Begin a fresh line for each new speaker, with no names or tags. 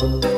Thank